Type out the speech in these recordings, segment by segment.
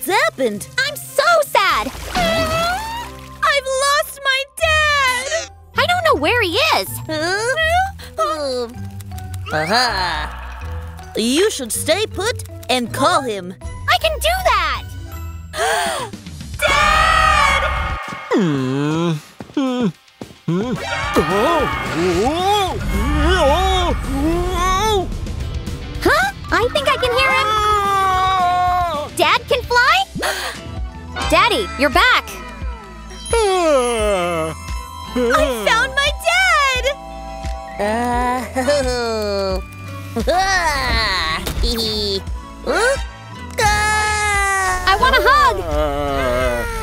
What's happened? I'm so sad. I've lost my dad! I don't know where he is. Huh? Aha! You should stay put and call him. I can do that. Dad! Hmm. Hmm. Hmm. Huh? I think I can hear him. Daddy, you're back. I found my dad! Oh. I want a hug.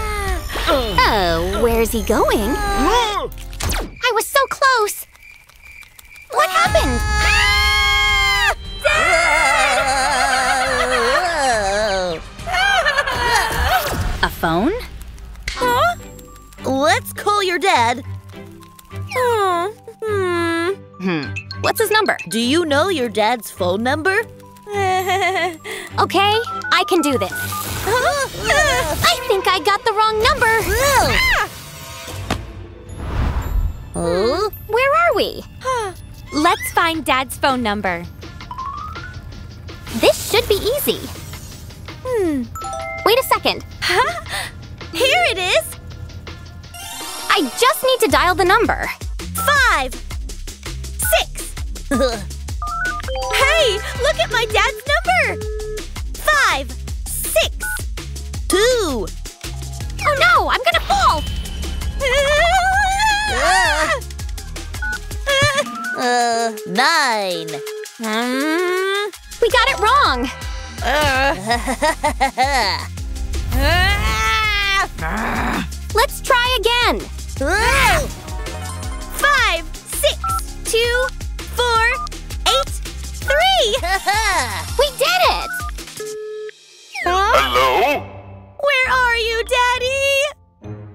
Oh, where's he going? Oh. A phone? Huh? Let's call your dad. Oh, hmm. Hmm. What's his number? Do you know your dad's phone number? Okay, I can do this. I think I got the wrong number. Huh? Where are we? Let's find Dad's phone number. This should be easy. Hmm. Wait a second. Huh? Here it is. I just need to dial the number. Five. Six. hey, look at my dad's number. Five. Six. Two. Oh no, I'm gonna fall! Uh, nine. Hmm. We got it wrong. Let's try again. Five, six, two, four, eight, three. We did it! Hello? Where are you, Daddy?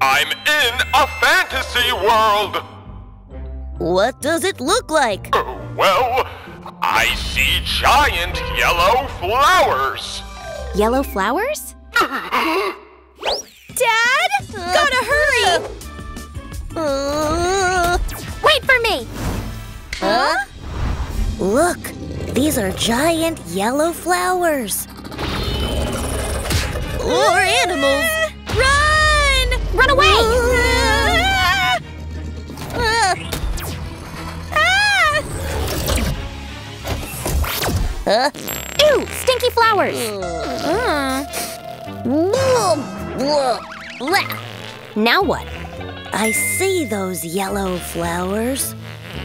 I'm in a fantasy world. What does it look like? Uh, Well, I see giant yellow flowers. Yellow flowers? Dad? Gotta hurry! Uh, Wait for me! huh? Look, these are giant yellow flowers. Or animals. Run! Run away! Huh? Ew, stinky flowers. Hmm. Now what? I see those yellow flowers.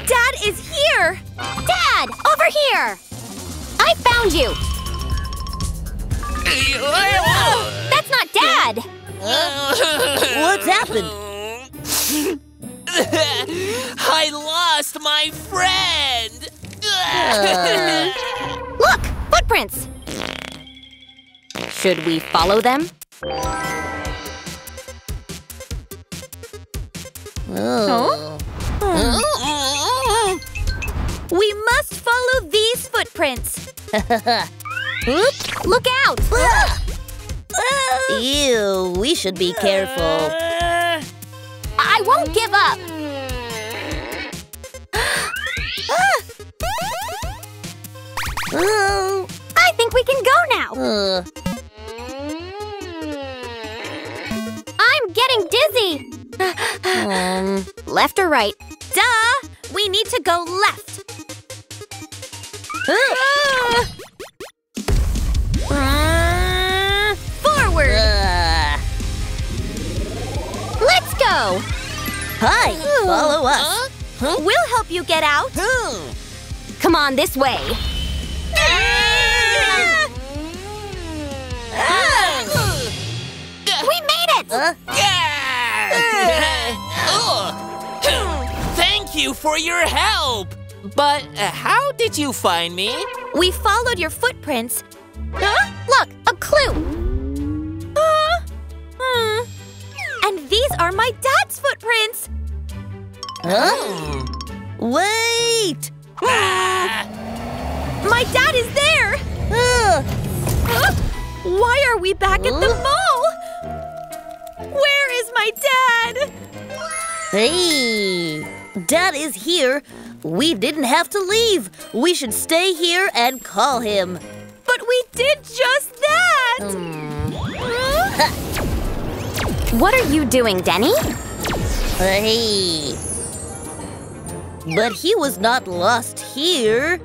Dad is here! Dad, over here! I found you! That's not Dad! What's happened? I lost my friend! Look, footprints! Should we follow them? Oh. Hmm. We must follow these footprints. Look out! Ew, we should be careful. I won't give up. I think we can go now. Uh, I'm getting dizzy. um, Left or right? duh! We need to go left. Uh, forward. Uh, Let's go. hi, follow us. We'll help you get out. Come on this way. You for your help! But uh, how did you find me? We followed your footprints. Huh? Look, a clue. Huh? Hmm. And these are my dad's footprints. huh? Wait! Ah, My dad is there. Uh, Huh? Why are we back at the mall? Where is my dad? Hey, Dad is here. We didn't have to leave. We should stay here and call him. But we did just that! Hmm. Huh? What are you doing, Denny? Uh, hey. But he was not lost here.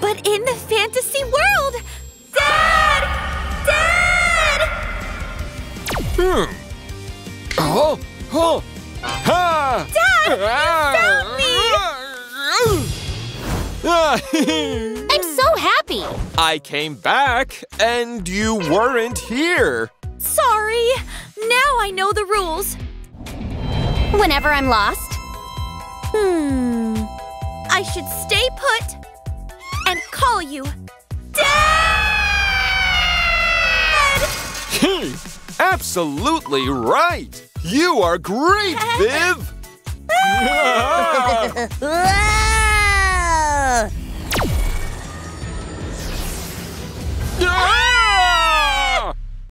But in the fantasy world! Dad! Dad! Hmm. Oh, oh, ha! Dad, you I'm so happy. I came back and you weren't here. Sorry. Now I know the rules. Whenever I'm lost, Hmm. I should stay put and call you Dad! Absolutely right. You are great, Viv. Ah!